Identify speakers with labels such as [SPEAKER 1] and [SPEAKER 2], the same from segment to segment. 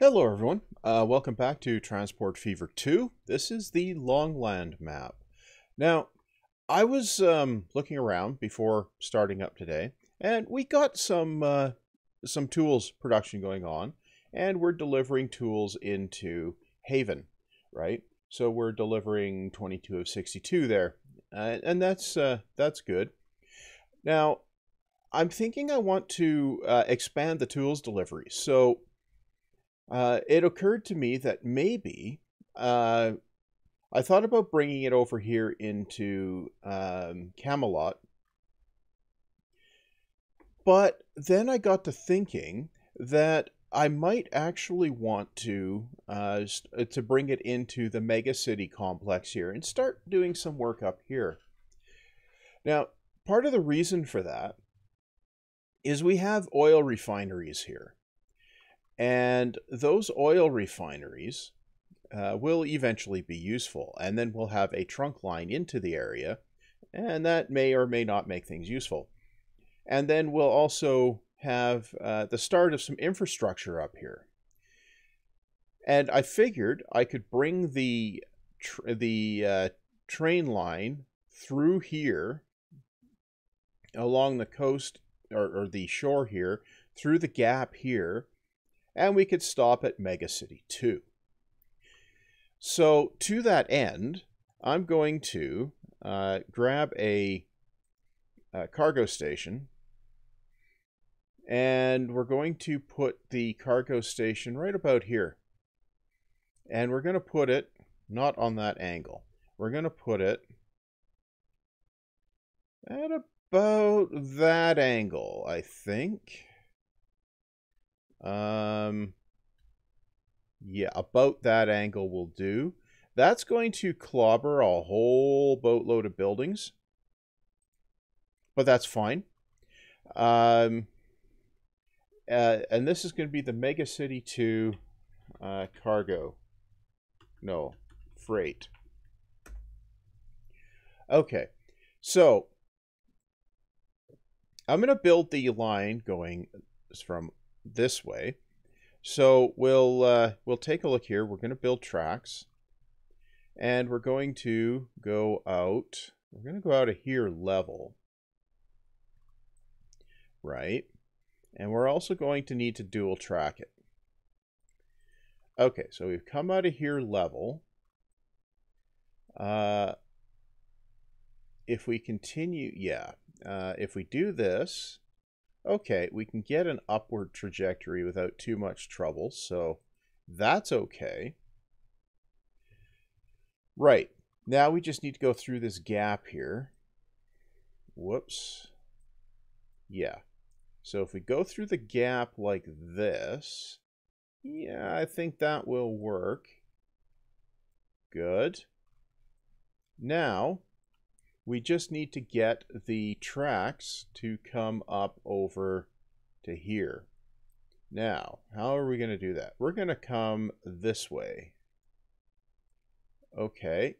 [SPEAKER 1] Hello everyone, uh, welcome back to Transport Fever 2. This is the Longland map. Now, I was um, looking around before starting up today, and we got some uh, some tools production going on, and we're delivering tools into Haven, right? So we're delivering 22 of 62 there, uh, and that's uh, that's good. Now, I'm thinking I want to uh, expand the tools delivery. So uh, it occurred to me that maybe uh, I thought about bringing it over here into um, Camelot. But then I got to thinking that I might actually want to uh, uh, to bring it into the mega city complex here and start doing some work up here. Now, part of the reason for that is we have oil refineries here. And those oil refineries uh, will eventually be useful. And then we'll have a trunk line into the area, and that may or may not make things useful. And then we'll also have uh, the start of some infrastructure up here. And I figured I could bring the tr the uh, train line through here along the coast or, or the shore here through the gap here and we could stop at Megacity 2. So to that end, I'm going to uh, grab a, a cargo station and we're going to put the cargo station right about here. And we're going to put it not on that angle. We're going to put it at about that angle, I think. Um, yeah, about that angle will do. That's going to clobber a whole boatload of buildings. But that's fine. Um, uh, and this is going to be the Mega City 2 uh, cargo. No, freight. Okay, so I'm going to build the line going from this way. So we'll uh, we'll take a look here. We're going to build tracks, and we're going to go out. We're going to go out of here level, right? And we're also going to need to dual track it. Okay, so we've come out of here level. Uh, if we continue, yeah, uh, if we do this, okay, we can get an upward trajectory without too much trouble, so that's okay. Right, now we just need to go through this gap here. Whoops. Yeah. So if we go through the gap like this, yeah, I think that will work. Good. Now, we just need to get the tracks to come up over to here. Now, how are we going to do that? We're going to come this way. Okay.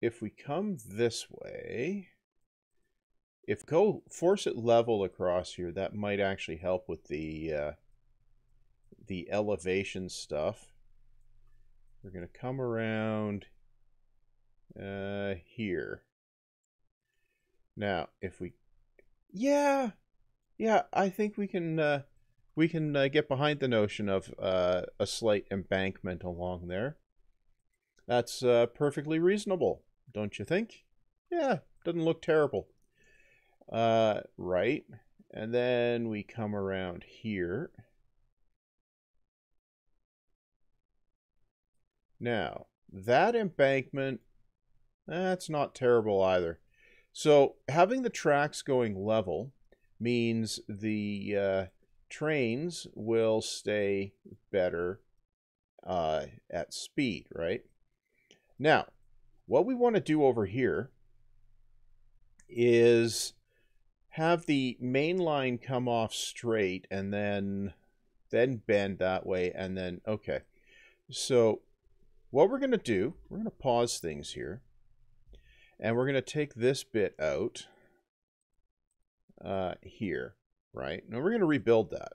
[SPEAKER 1] If we come this way, if go force it level across here, that might actually help with the uh, the elevation stuff. We're going to come around uh, here. Now, if we, yeah, yeah, I think we can, uh, we can uh, get behind the notion of uh, a slight embankment along there. That's uh, perfectly reasonable, don't you think? Yeah, doesn't look terrible. Uh, right, and then we come around here. Now, that embankment that's not terrible either. So having the tracks going level means the uh, trains will stay better uh, at speed, right? Now, what we want to do over here is have the main line come off straight and then then bend that way and then okay. So what we're going to do, we're going to pause things here. And we're going to take this bit out uh, here, right? Now we're going to rebuild that.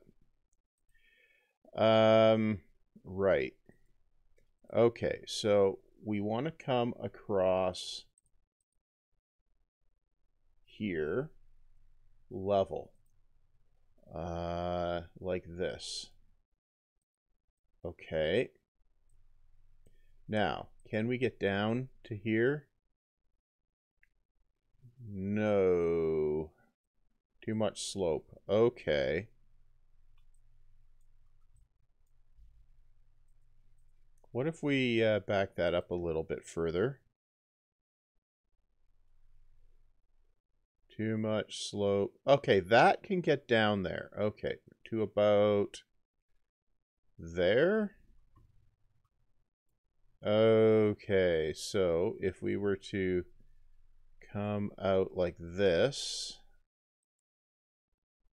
[SPEAKER 1] Um, right. Okay, so we want to come across here, level, uh, like this. Okay. Now, can we get down to here? No. Too much slope. Okay. What if we uh, back that up a little bit further? Too much slope. Okay, that can get down there. Okay, to about there. Okay, so if we were to come out like this,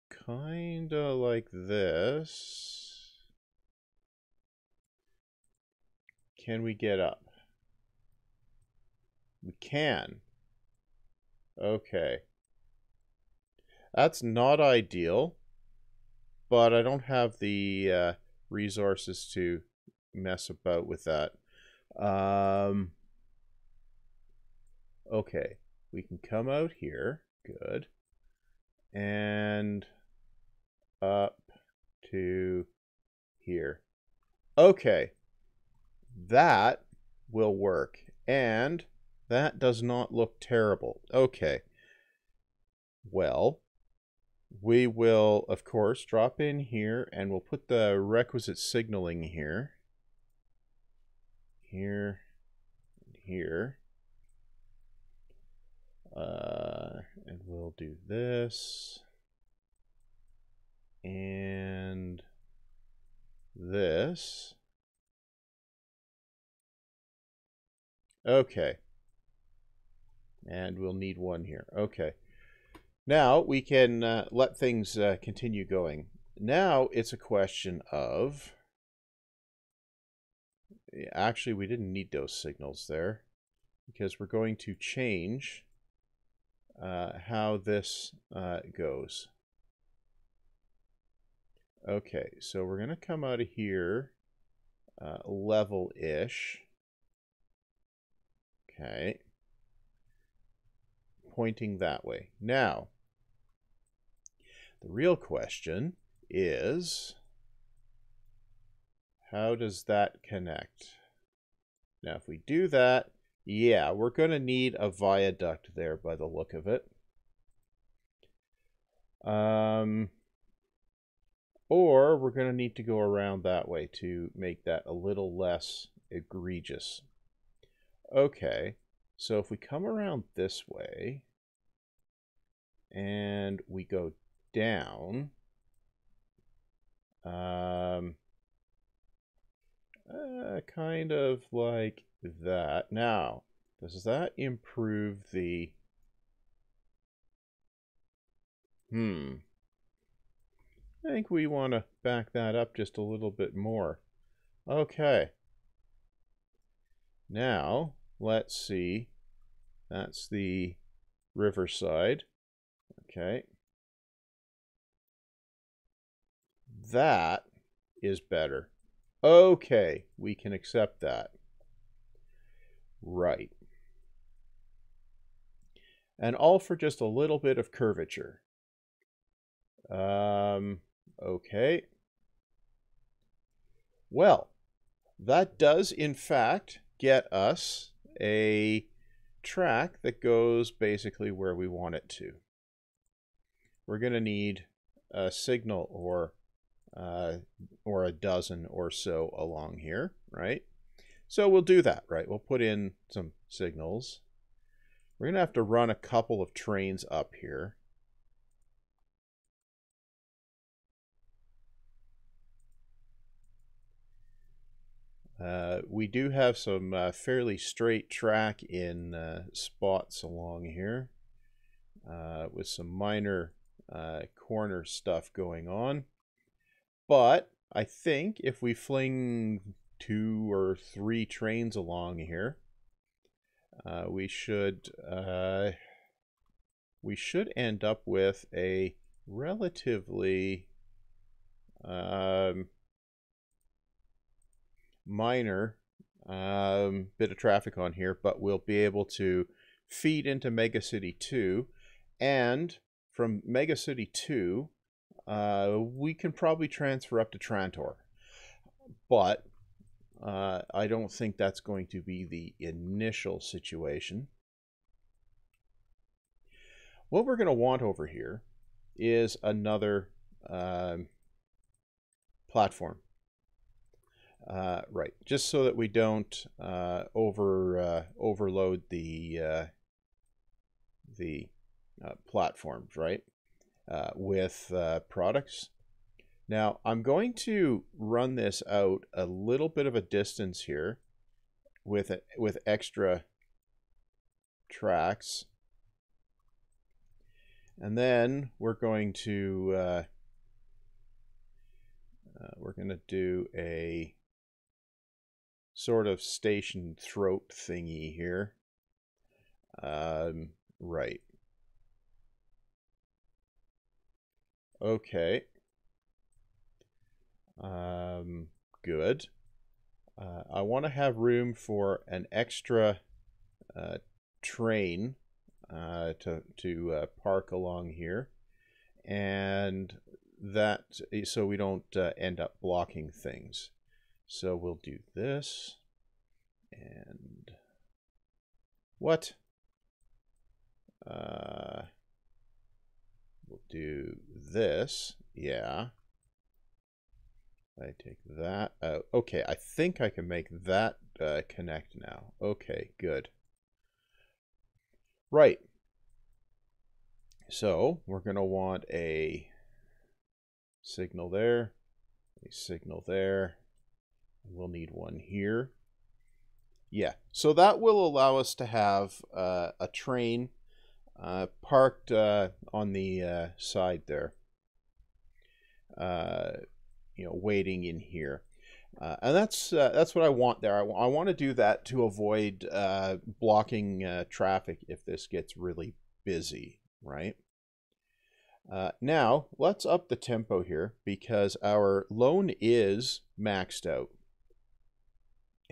[SPEAKER 1] kind of like this, Can we get up? We can. Okay. That's not ideal, but I don't have the uh, resources to mess about with that. Um, okay, we can come out here. Good. And up to here. Okay that will work. And that does not look terrible. Okay. Well, we will, of course, drop in here and we'll put the requisite signaling here. Here, and here. Uh, and we'll do this. And this. Okay. And we'll need one here. Okay. Now we can uh, let things uh, continue going. Now it's a question of... Actually, we didn't need those signals there because we're going to change how this uh, goes. Okay, so we're going to come out of here uh, level-ish. Okay. Pointing that way. Now, the real question is, how does that connect? Now, if we do that, yeah, we're going to need a viaduct there by the look of it. Um, or we're going to need to go around that way to make that a little less egregious. Okay, so if we come around this way and we go down, um, uh, kind of like that. Now, does that improve the... Hmm. I think we want to back that up just a little bit more. Okay. Now, let's see. That's the riverside. Okay. That is better. Okay, we can accept that. Right. And all for just a little bit of curvature. Um, okay. Well, that does, in fact, get us a track that goes basically where we want it to. We're going to need a signal or uh, or a dozen or so along here, right? So we'll do that, right? We'll put in some signals. We're going to have to run a couple of trains up here. Uh, we do have some uh, fairly straight track in uh, spots along here uh, with some minor uh, corner stuff going on. But I think if we fling two or three trains along here, uh, we should we should end up with a relatively um, minor um, bit of traffic on here, but we'll be able to feed into Mega City 2. And from Mega City 2, uh, we can probably transfer up to Trantor. But uh, I don't think that's going to be the initial situation. What we're going to want over here is another um, platform. Uh, right, just so that we don't uh, over uh, overload the uh, the platforms, right? With products. Now I'm going to run this out a little bit of a distance here with it with extra tracks, and then we're going to we're going to do a sort of station throat thingy here. Um, right. Okay. Um, good. Uh, I want to have room for an extra uh, train uh, to to uh, park along here, and that so we don't uh, end up blocking things. So we'll do this and what? Uh, we'll do this. Yeah. I take that out. Okay, I think I can make that uh, connect now. Okay, good. Right. So we're going to want a signal there, a signal there, We'll need one here. Yeah, so that will allow us to have uh, a train uh, parked uh, on the uh, side there. Uh, you know, waiting in here. Uh, and that's that's what I want there. I, I want to do that to avoid blocking traffic if this gets really busy, right? now, let's up the tempo here because our loan is maxed out.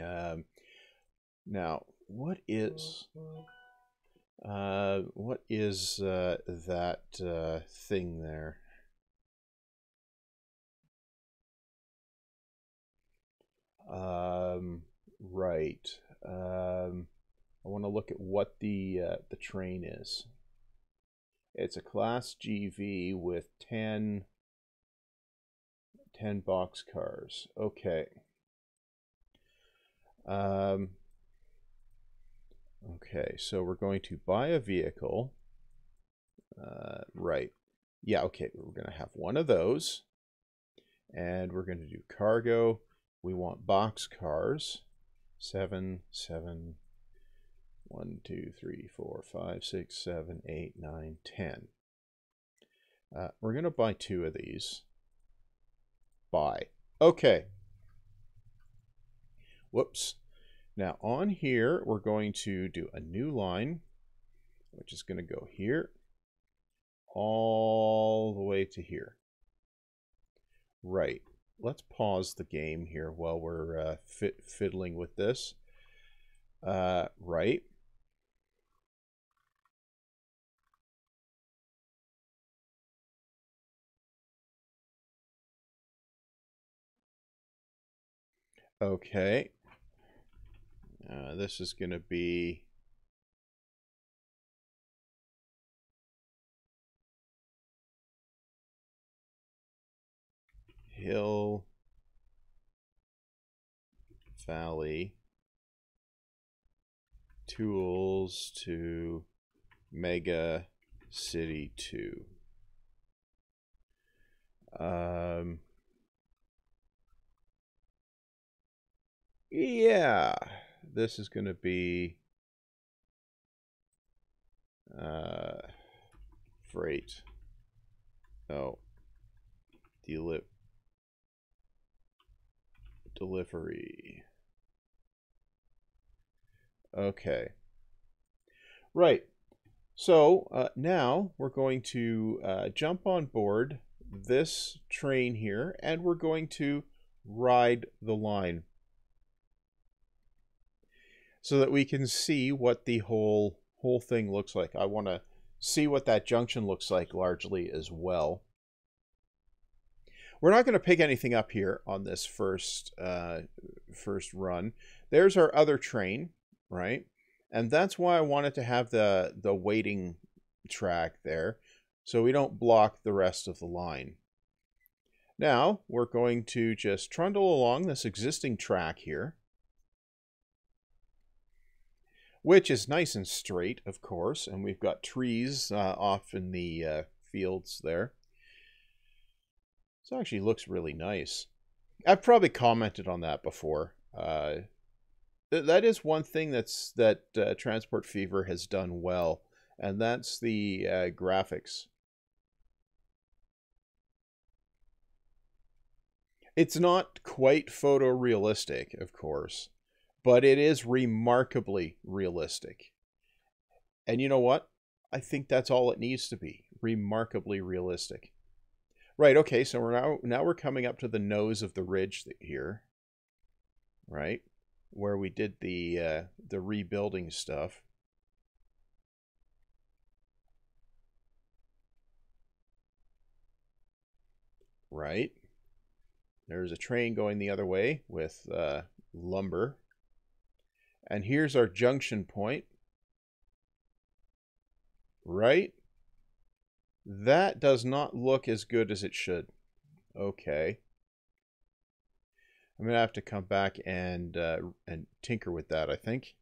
[SPEAKER 1] Um, now, what is uh, what is uh, that uh, thing there? Um, right. Um, I want to look at what the uh, the train is. It's a class GV with 10, 10 box cars. Okay. Um, okay, so we're going to buy a vehicle. Uh, right. Yeah, okay, we're going to have one of those. And we're going to do cargo. We want box cars. Seven, seven, one, two, three, four, five, six, seven, eight, nine, ten. Uh, we're going to buy two of these. Buy. Okay. Whoops. Now on here, we're going to do a new line, which is going to go here, all the way to here. Right. Let's pause the game here while we're uh, fit fiddling with this. Uh, right. Okay, uh, this is going to be Hill Valley tools to Mega City 2. Um, yeah this is going to be uh, freight. Oh, deli delivery. Okay. Right. So uh, now we're going to uh, jump on board this train here and we're going to ride the line. so that we can see what the whole whole thing looks like. I want to see what that junction looks like largely as well. We're not going to pick anything up here on this first uh, first run. There's our other train, right? And that's why I wanted to have the the waiting track there so we don't block the rest of the line. Now we're going to just trundle along this existing track here, which is nice and straight, of course, and we've got trees uh, off in the uh, fields there. This actually looks really nice. I've probably commented on that before. Uh, th that is one thing that's that uh, Transport Fever has done well, and that's the uh, graphics It's not quite photorealistic, of course, but it is remarkably realistic. And you know what? I think that's all it needs to be. Remarkably realistic. Right, okay, so we're now now we're coming up to the nose of the ridge here. Right? Where we did the uh, the rebuilding stuff. Right? There's a train going the other way with uh, lumber. And here's our junction point. Right? That does not look as good as it should. Okay. I'm going to have to come back and, uh, and tinker with that, I think.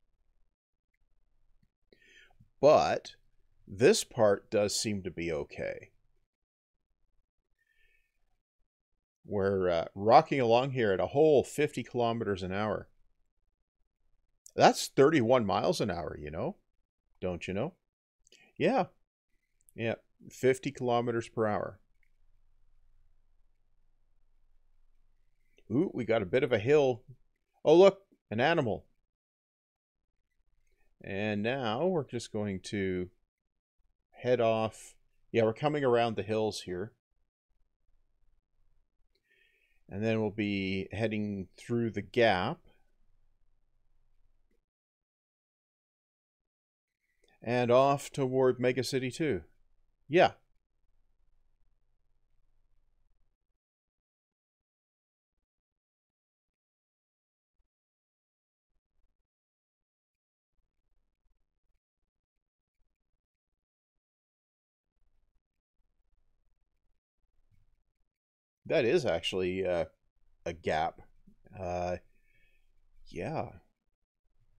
[SPEAKER 1] But this part does seem to be okay. We're uh, rocking along here at a whole 50 kilometers an hour. That's 31 miles an hour, you know? Don't you know? Yeah. Yeah, 50 kilometers per hour. Ooh, we got a bit of a hill. Oh, look, an animal. And now we're just going to head off. Yeah, we're coming around the hills here. And then we'll be heading through the gap. And off toward Mega City 2. Yeah. That is actually uh, a gap. Uh, yeah.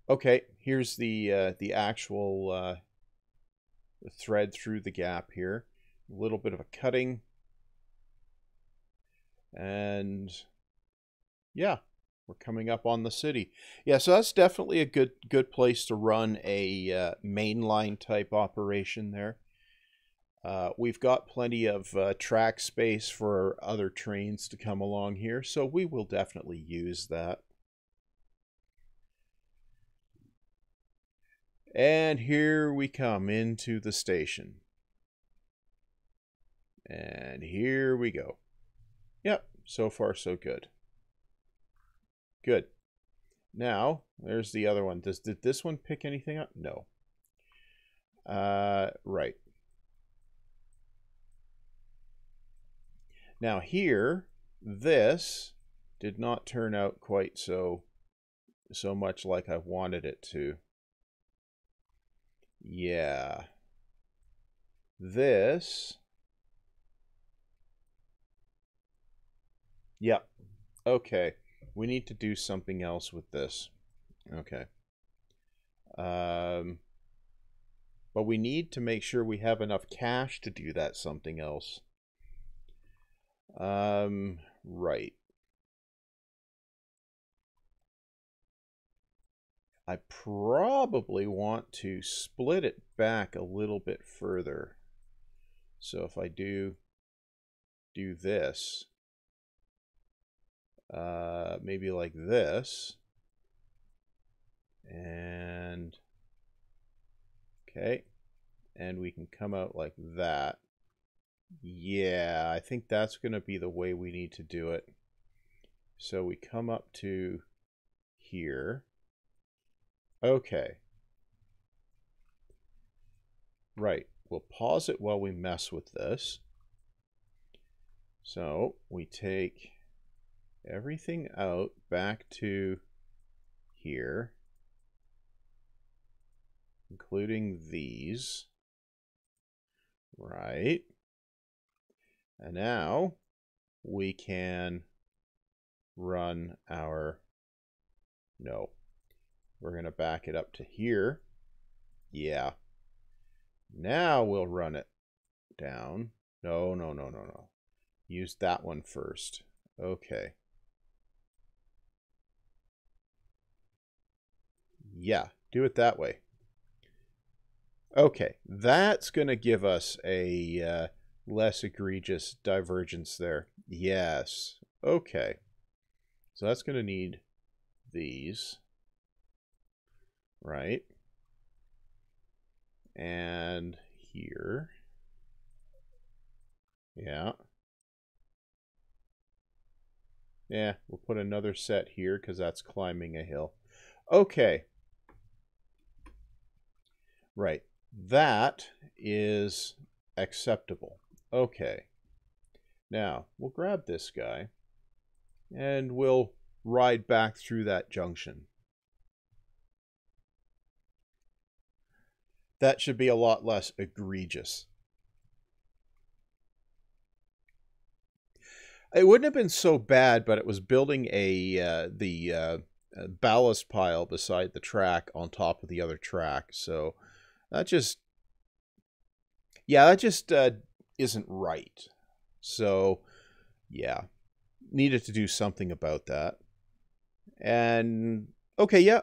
[SPEAKER 1] Okay, here's the uh, the actual uh, thread through the gap here. A little bit of a cutting. And yeah, we're coming up on the city. Yeah, so that's definitely a good good place to run a uh, mainline type operation there. Uh, we've got plenty of uh, track space for other trains to come along here, so we will definitely use that. And here we come into the station. And here we go. Yep, so far so good. Good. Now, there's the other one. Does Did this one pick anything up? No. Uh, right. Now here, this did not turn out quite so so much like I wanted it to. Yeah. This. Yep. Okay. We need to do something else with this. Okay. Um, but we need to make sure we have enough cash to do that something else. Um, right. I probably want to split it back a little bit further. So if I do do this, uh, maybe like this, and okay, and we can come out like that. Yeah, I think that's going to be the way we need to do it. So we come up to here. Okay. Right. We'll pause it while we mess with this. So we take everything out back to here, including these. Right. And now we can run our, no, we're going to back it up to here. Yeah. Now we'll run it down. No, no, no, no, no. Use that one first. Okay. Yeah, do it that way. Okay, that's going to give us a uh, less egregious divergence there. Yes. Okay. So that's going to need these. Right. And here. Yeah. Yeah, we'll put another set here because that's climbing a hill. Okay. Right. That is acceptable. Okay. Now, we'll grab this guy and we'll ride back through that junction. That should be a lot less egregious. It wouldn't have been so bad, but it was building a uh, the uh, ballast pile beside the track on top of the other track. So that just, yeah, that just uh, isn't right. So, yeah, needed to do something about that. And okay, yeah,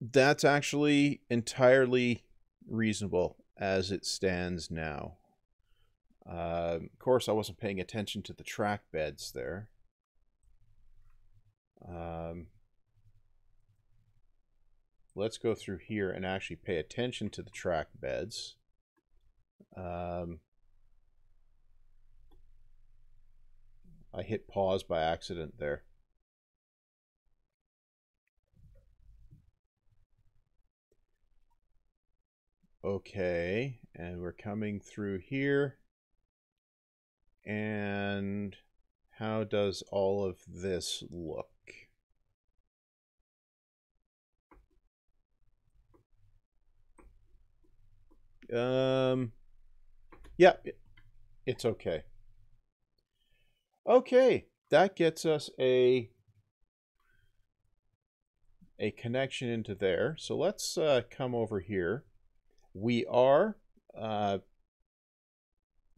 [SPEAKER 1] that's actually entirely reasonable as it stands now. Uh, of course, I wasn't paying attention to the track beds there. Um, let's go through here and actually pay attention to the track beds. Um, I hit pause by accident there. Okay, and we're coming through here. And how does all of this look? Um, yeah, it's okay. Okay, that gets us a a connection into there. So let's uh, come over here. We are uh,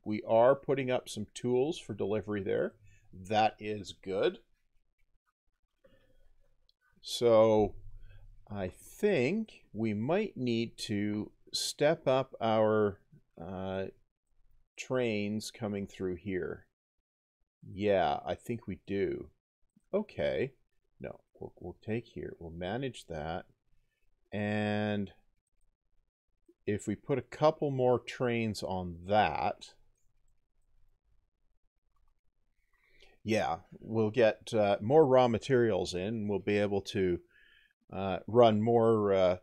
[SPEAKER 1] we are putting up some tools for delivery there. That is good. So I think we might need to step up our uh, trains coming through here. Yeah, I think we do. Okay. No, we'll, we'll take here. We'll manage that. And if we put a couple more trains on that, yeah, we'll get uh, more raw materials in. We'll be able to uh, run more uh,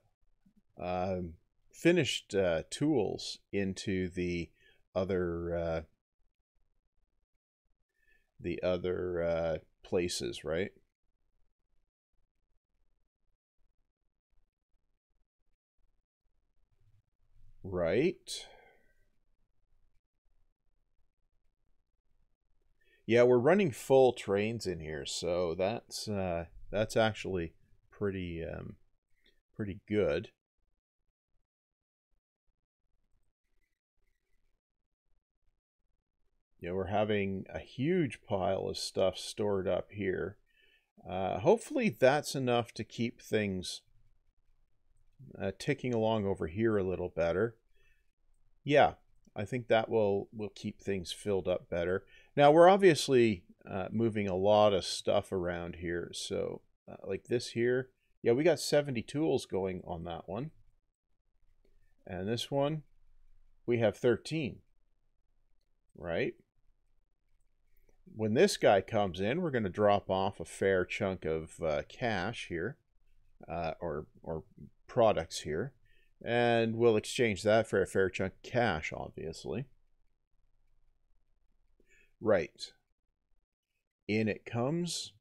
[SPEAKER 1] um, finished uh, tools into the other uh, the other uh, places, right? Right. Yeah, we're running full trains in here, so that's uh, that's actually pretty um, pretty good. know, we're having a huge pile of stuff stored up here. Uh, hopefully that's enough to keep things uh, ticking along over here a little better. Yeah, I think that will, will keep things filled up better. Now we're obviously uh, moving a lot of stuff around here. So uh, like this here, yeah, we got 70 tools going on that one. And this one, we have 13, right? when this guy comes in, we're going to drop off a fair chunk of uh, cash here. uh, or or products here, and we'll exchange that for a fair chunk of cash, obviously. Right. In it comes.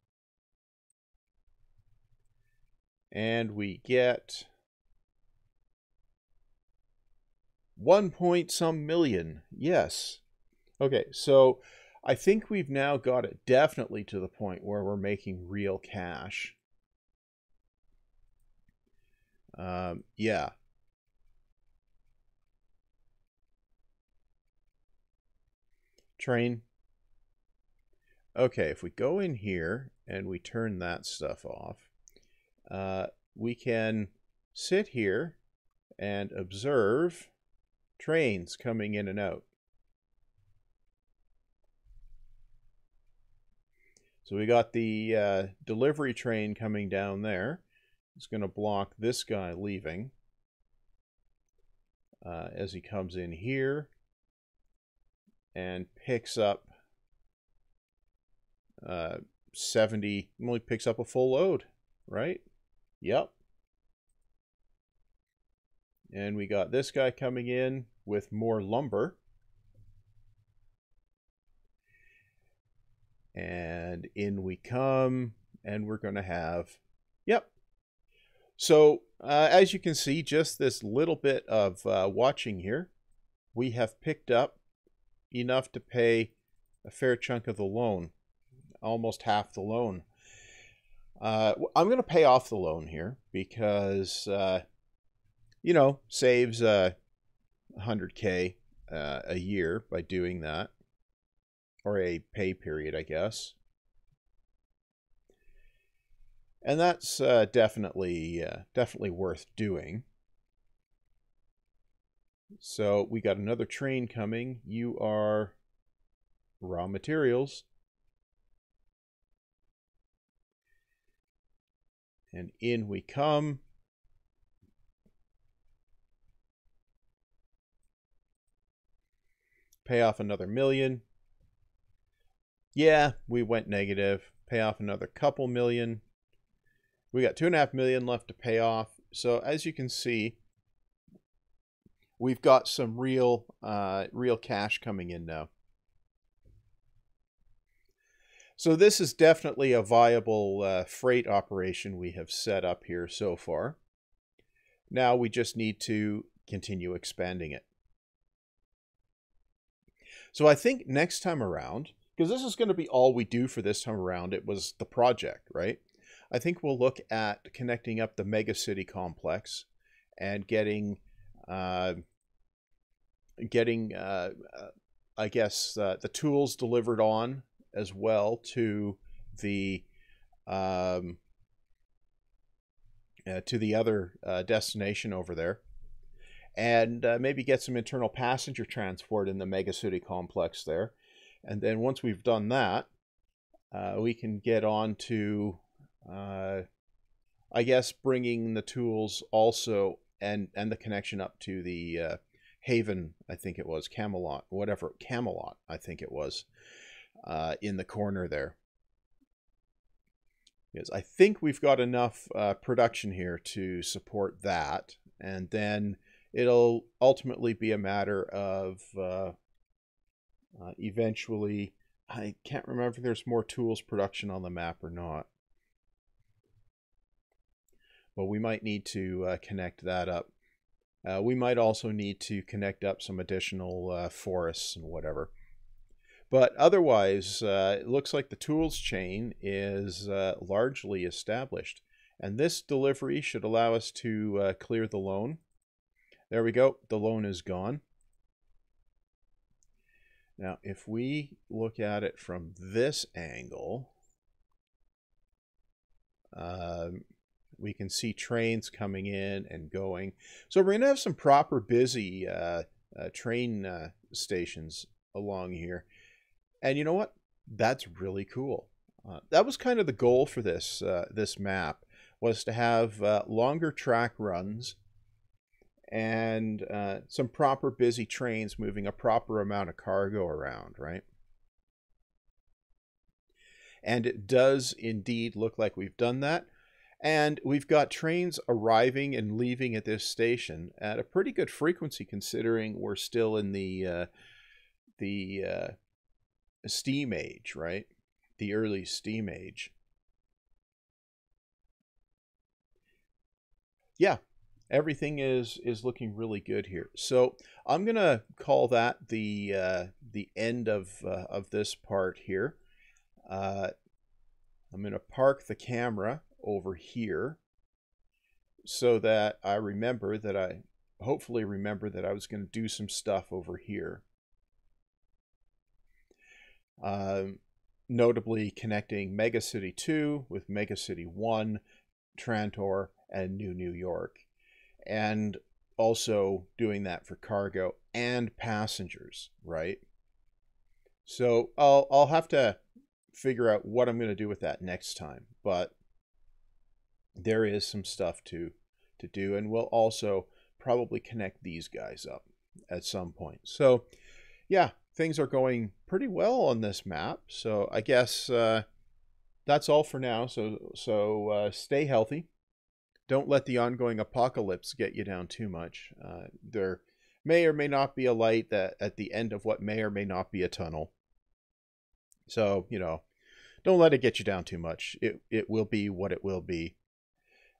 [SPEAKER 1] And we get one point some million. Yes. Okay, so I think we've now got it definitely to the point where we're making real cash. Um, yeah. Train. Okay, if we go in here and we turn that stuff off, uh, we can sit here and observe trains coming in and out. So we got the uh, delivery train coming down there. It's going to block this guy leaving. Uh, as he comes in here and picks up uh, 70, only picks up a full load, right? Yep. And we got this guy coming in with more lumber. And in we come, and we're going to have, yep. So, uh, as you can see, just this little bit of uh, watching here, we have picked up enough to pay a fair chunk of the loan, almost half the loan. Uh, I'm going to pay off the loan here because, uh, you know, saves uh, 100K uh, a year by doing that, or a pay period, I guess. And that's uh, definitely uh, definitely worth doing. So we got another train coming. You are raw materials. And in we come. Pay off another million. Yeah, we went negative. Pay off another couple million. We got two and a half million left to pay off. So as you can see, we've got some real, uh, real cash coming in now. So this is definitely a viable uh, freight operation we have set up here so far. Now we just need to continue expanding it. So I think next time around, because this is going to be all we do for this time around, it was the project, right? I think we'll look at connecting up the mega city complex and getting, uh, getting, uh, uh I guess, uh, the tools delivered on as well to the um, uh, to the other uh, destination over there, and uh, maybe get some internal passenger transport in the megacity complex there, and then once we've done that, uh, we can get on to, uh, I guess, bringing the tools also and and the connection up to the uh, Haven, I think it was Camelot, whatever Camelot, I think it was uh, in the corner there. Because I think we've got enough uh, production here to support that. And then it'll ultimately be a matter of uh, uh, eventually, I can't remember if there's more tools production on the map or not. But we might need to uh, connect that up. Uh, we might also need to connect up some additional uh, forests and whatever. But otherwise, uh, it looks like the tools chain is uh, largely established. And this delivery should allow us to uh, clear the loan. There we go. The loan is gone. Now, if we look at it from this angle, um, we can see trains coming in and going. So we're going to have some proper busy uh, uh, train uh, stations along here. And you know what? That's really cool. Uh, that was kind of the goal for this uh, this map was to have uh, longer track runs and some proper busy trains moving a proper amount of cargo around, right? And it does indeed look like we've done that. And we've got trains arriving and leaving at this station at a pretty good frequency considering we're still in the uh, the uh, steam age, right? The early steam age. Yeah, everything is is looking really good here. So I'm gonna call that the uh, the end of uh, of this part here. Uh, I'm gonna park the camera over here so that I remember that I hopefully remember that I was going to do some stuff over here. Um, notably connecting Megacity 2 with Megacity 1, Trantor, and New New York. And also doing that for cargo and passengers, right? So I'll, I'll have to figure out what I'm going to do with that next time. But there is some stuff to to do and we'll also probably connect these guys up at some point. So yeah things are going pretty well on this map. So i guess uh, that's all for now. So so uh, stay healthy. Don't let the ongoing apocalypse get you down too much. Uh, there may or may not be a light that at the end of what may or may not be a tunnel. So you know don't let it get you down too much. It it will be what it will be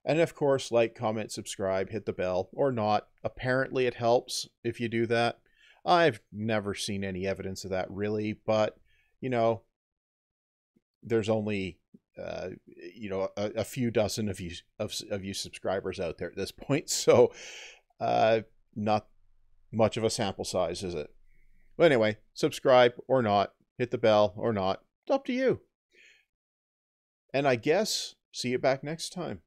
[SPEAKER 1] and of course, like, comment, subscribe, hit the bell, or not. Apparently, it helps if you do that. I've never seen any evidence of that really, but you know, there's only uh, you know a, a, few dozen of you of, of you subscribers out there at this point, so uh, not much of a sample size, is it? But anyway, subscribe or not, hit the bell or not. It's up to you. And I guess see you back next time.